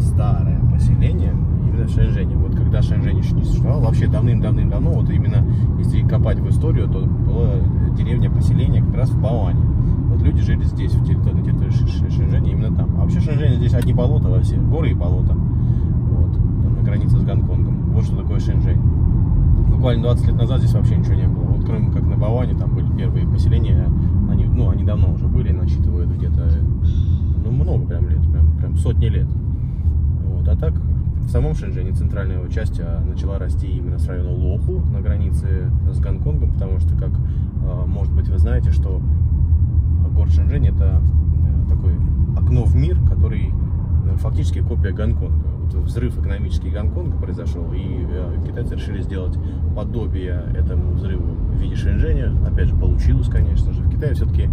старое поселение именно в Вот когда Шэньчжэнь еще не существовал, вообще давным-давным-давно, вот именно если копать в историю, то была деревня-поселение как раз в Баоане. Вот люди жили здесь, в территории, на территории Шэньчжэня, именно там. А вообще Шэньчжэнь здесь одни болота во все, горы и болота. Вот, там на границе с Гонконгом. Вот что такое Шэньчжэнь. Буквально 20 лет назад здесь вообще ничего не было. Вот кроме как на Баване, там были первые поселения, они, ну, они давно уже были, насчитывают где-то, ну, много прям лет, прям, прям сотни лет. Так в самом Шэньчжэне центральная его часть а, начала расти именно с района Лоху на границе с Гонконгом, потому что, как, а, может быть, вы знаете, что город Шэньчжэнь это э, такой окно в мир, который э, фактически копия Гонконга. Вот взрыв экономический Гонконга произошел, и э, китайцы решили сделать подобие этому взрыву в виде Шэньчжэня. Опять же, получилось, конечно же. В Китае все-таки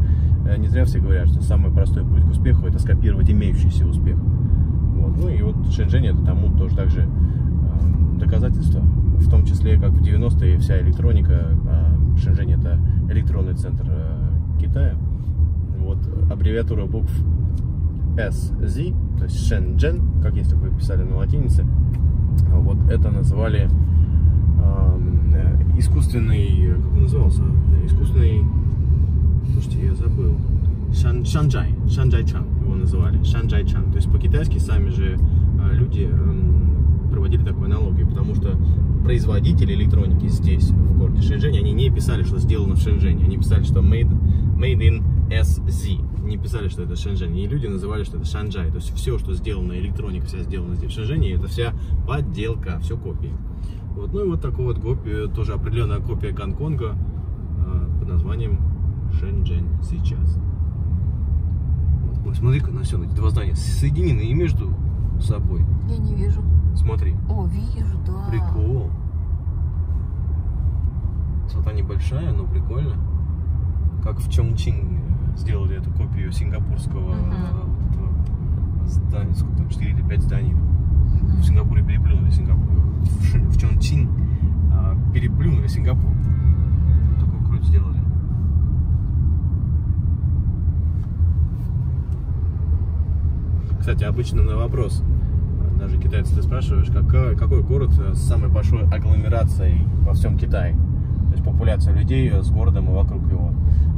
не зря все говорят, что самый простой путь к успеху это скопировать имеющийся успех. Ну и вот Шэньчжэнь это тому тоже также э, доказательство. В том числе, как в 90-е вся электроника, э, Шэньчжэнь это электронный центр э, Китая. Вот аббревиатура букв SZ, то есть Шэньчжэн, как есть такое писали на латинице, вот это называли э, искусственный, как он назывался, искусственный, слушайте, я забыл, Шан, Шанджай, Шанджайчан его называли, Шанджайчан. То есть по-китайски сами же а, люди проводили такую аналогию, потому что производители электроники здесь, в городе Шэньчжэнь, они не писали, что сделано в Шэньчжэне, они писали, что made, made in SZ, не писали, что это Шэньчжэнь, и люди называли, что это Шанджай, то есть все, что сделано, электроника вся сделана здесь в Шэньчжэне, это вся подделка, все копии. Вот, ну и вот такой вот копия, тоже определенная копия Гонконга э, под названием Шэньчжэнь сейчас. Ой, смотри-ка на все, эти два здания соединены и между собой. Я не вижу. Смотри. О, вижу, да. Прикол. Высота небольшая, но прикольно. Как в Чончин сделали эту копию сингапурского Мгм. вот этого здания, сколько там, 4 или 5 зданий. В Сингапуре переплюнули Сингапур. В, в Чончин а, переплюнули Сингапур. Вот такой круть сделали. Кстати, обычно на вопрос, даже китайцы ты спрашиваешь, какой, какой город с самой большой агломерацией во всем Китае? То есть популяция людей с городом и вокруг его.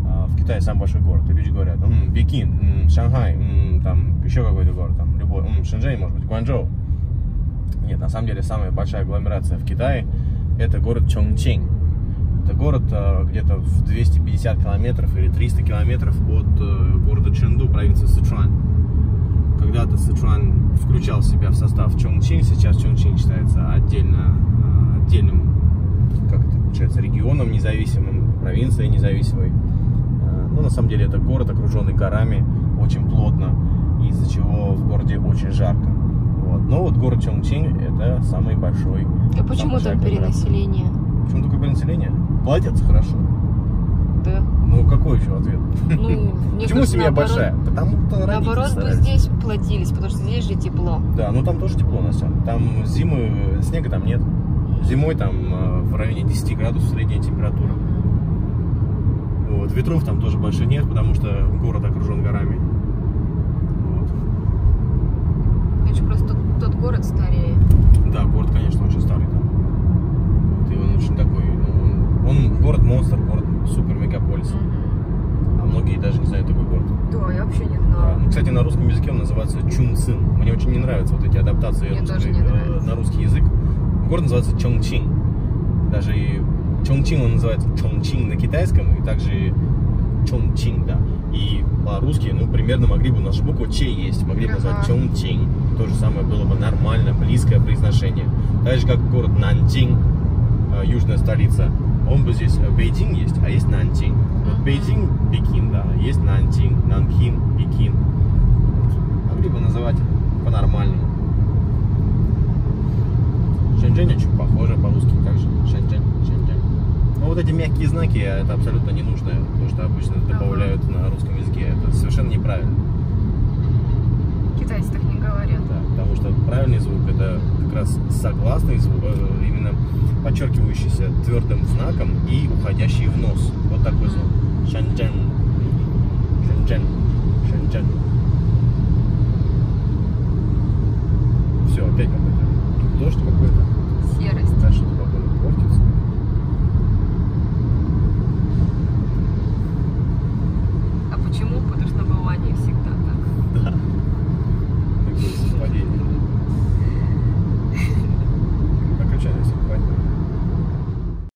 А, В Китае самый большой город. И люди говорят, «М, Пекин, м, Шанхай, м, там еще какой-то город, там любой, м, Шэньчжэнь, может быть, Гуанчжоу. Нет, на самом деле самая большая агломерация в Китае это город Чонгчин. Это город э, где-то в 250 километров или 300 километров от э, города Чэнду, провинции Сычуань. Когда-то Сычуань включал себя в состав Чонгчин, сейчас Чонгчин считается отдельно, э, отдельным, как это получается, регионом независимым, провинцией независимой. Э, Ну, на самом деле, это город, окруженный горами, очень плотно, из-за чего в городе очень жарко. Вот. Но вот город Чонгчин это самый большой. А почему агломерация. перенаселение? Почему такое перенаселение? Платят хорошо. Да. Ну, какой еще ответ? Ну, Почему кажется, семья наоборот- большая? Потому что Наоборот, бы здесь платились, потому что здесь же тепло. Да, ну там тоже тепло, Настя. Там зимы, снега там нет. Зимой там э, в районе 10 градусов средняя температура. Вот. Ветров там тоже больше нет, потому что город окружен горами. Вот. Значит, просто тот, тот город старее. Да, город, конечно, очень старый там. Вот, и он очень такой, ну, он, он город-монстр, город супер-мегаполис. А многие даже не знают такой город. Да, я вообще не Да. знала. Ну, кстати, на русском языке он называется Чунцин. Мне очень не нравятся вот эти адаптации русской- э, на русский язык. Город называется Чонгчин. Даже и Чонгчин он называется Чонгчин на китайском, и также Чонгчин, да. И по-русски, ну, примерно могли бы, у нас же буква Ч есть, могли бы Ага. назвать Чонгчин. То же самое было бы нормально, близкое произношение. Так же, как город Нанjing, э, южная столица. Он бы здесь, э, Бейджин есть, а есть Нанjing. Вот Мгм. Бейджин, Пекин, да, есть Нанjing, Нанкин, Пекин. Могли бы называть по-нормальному. Шэньчжэнь очень похоже по-русски также. Шэньчжэнь, Шэньчжэнь. Но вот эти мягкие знаки, это абсолютно не нужно, то, что обычно Ага. добавляют на русском языке. Это совершенно неправильно. Китайцы так не говорят. Да, потому что правильный звук это как раз согласный звук, э, именно подчеркивающийся твердым знаком и уходящий в нос. Вот такой звук. Шэньчжэнь. Шэньчжэнь. всегда.